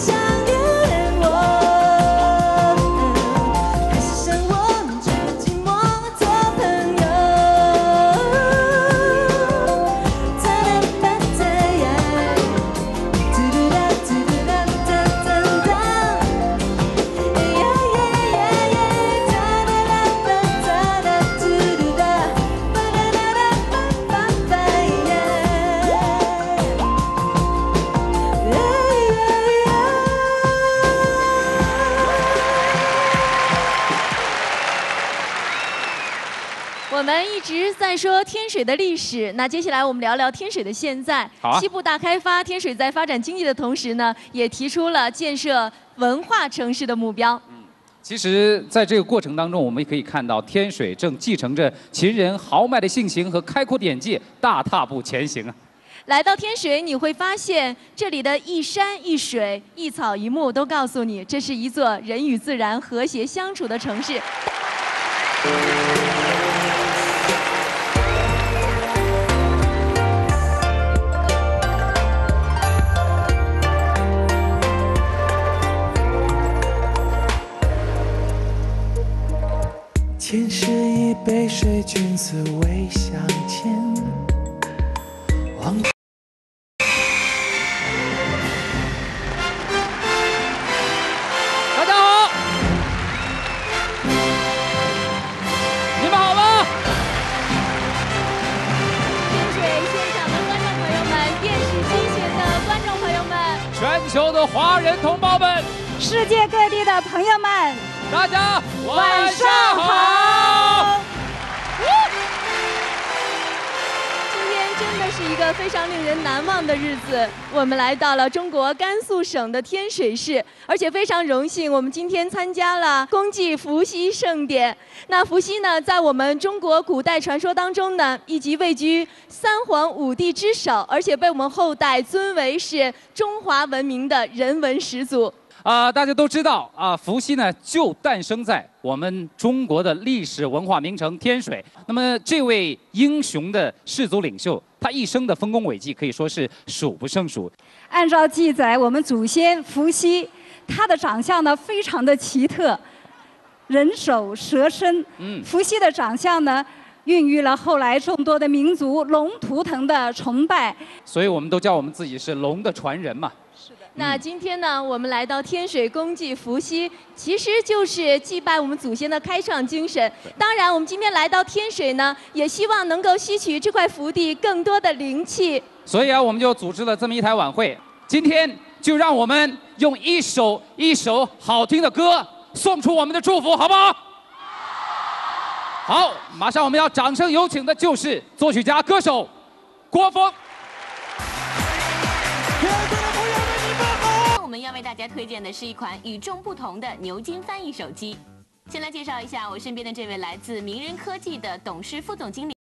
sunshine. 我们一直在说天水的历史，那接下来我们聊聊天水的现在。好啊西部大开发，天水在发展经济的同时呢，也提出了建设文化城市的目标。其实，在这个过程当中，我们也可以看到天水正继承着秦人豪迈的性情和开阔的眼界，大踏步前行啊！来到天水，你会发现这里的一山一水、一草一木都告诉你，这是一座人与自然和谐相处的城市。们，电视机前的观众朋友们，全球的华人同胞们，世界各地的朋友们，大家晚上好。真的是一个非常令人难忘的日子。我们来到了中国甘肃省的天水市，而且非常荣幸，我们今天参加了公祭伏羲盛典。那伏羲呢，在我们中国古代传说当中呢，一直位居三皇五帝之首，而且被我们后代尊为是中华文明的人文始祖。啊、大家都知道啊，伏羲呢就诞生在我们中国的历史文化名城天水。那么，这位英雄的氏族领袖，他一生的丰功伟绩可以说是数不胜数。按照记载，我们祖先伏羲，他的长相呢非常的奇特，人首蛇身。嗯伏羲的长相呢，孕育了后来众多的民族龙图腾的崇拜。所以我们都叫我们自己是龙的传人嘛。那今天呢，我们来到天水公祭伏羲，其实就是祭拜我们祖先的开创精神。当然，我们今天来到天水呢，也希望能够吸取这块福地更多的灵气。所以啊，我们就组织了这么一台晚会。今天就让我们用一首一首好听的歌送出我们的祝福，好不好？好，马上我们要掌声有请的就是作曲家、歌手郭峰。我们要为大家推荐的是一款与众不同的牛津翻译手机。先来介绍一下我身边的这位来自名人科技的董事副总经理。